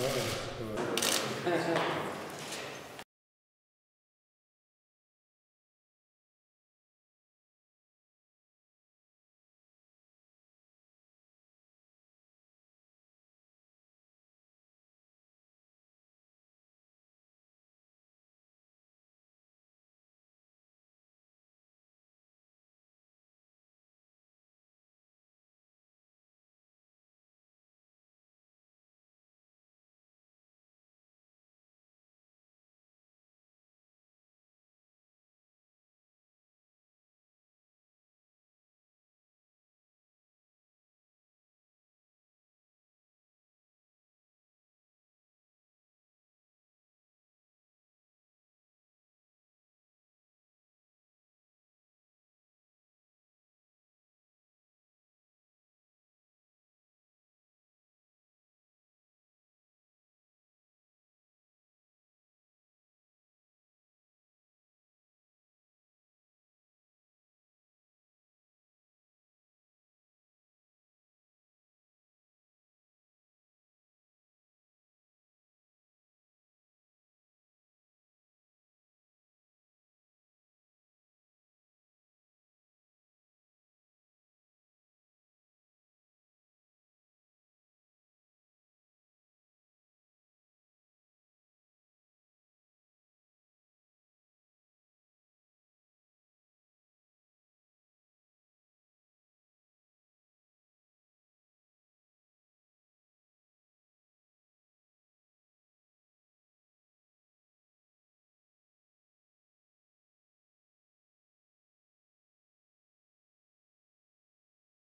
Agora,